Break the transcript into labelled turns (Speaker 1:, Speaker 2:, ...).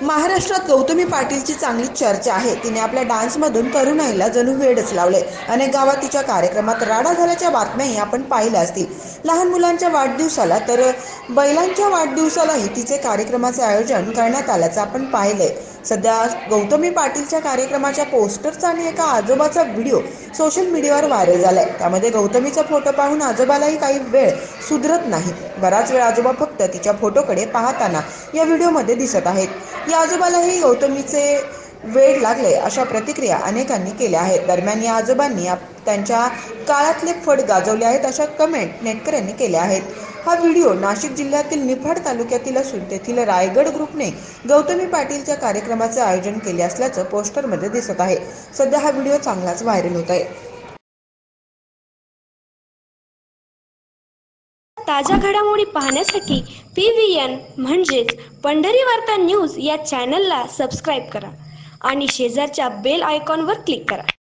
Speaker 1: महाराष्ट्रात गौतमी पाटीलची चांगली चर्चा आहे. तिने आपल्या डान्समधून तरुणाईला जणू वेडच लावले. अनेक गावात तिच्या कार्यक्रमात राडा झाल्याच्या बातम्याही आपण पाहिल्या असतील. लहान मुलांच्या वाढदिवसाला तर बैलांच्या वाढदिवसालाही तिचे कार्यक्रमाचे आयोजन करण्यात आल्याचं आपण पाहिलंय. सध्या गौतमी पाटीलच्या कार्यक्रमाच्या पोस्टरचा आणि एका आजोबाचा व्हिडिओ सोशल मीडियावर व्हायरल झालाय. त्यामध्ये गौतमीचा फोटो पाहून आजोबालाही काही वेळ सुधरत नाही. बराच वेळ आजोबा फक्त तिच्या फोटोकडे पाहताना या व्हिडिओमध्ये दिसत आहेत. या आजोबालाही गौतमीचे वेळ लागले अशा प्रतिक्रिया अनेकांनी केल्या आहेत. दरम्यान या आजोबांनी आप- त्यांच्या काळातले फड गाजवले आहेत अशा कमेंट नेटकऱ्यांनी केल्या आहेत. हा व्हिडिओ नाशिक जिल्ह्यातील निफाड तालुक्यातील असून तेथील रायगड ग्रुपने गौतमी पाटीलच्या कार्यक्रमाचे आयोजन केले असल्याचं पोस्टरमध्ये दिसत आहे. सध्या हा व्हिडिओ चांगलाच व्हायरल होत आहे.
Speaker 2: ताज्या घडामोडी पाहण्यासाठी पी व्ही एन म्हणजेच पंढरी वार्ता न्यूज या चॅनलला सबस्क्राईब करा. आणि शेजारच्या बेल आयकॉनवर क्लिक करा.